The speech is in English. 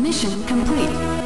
Mission complete.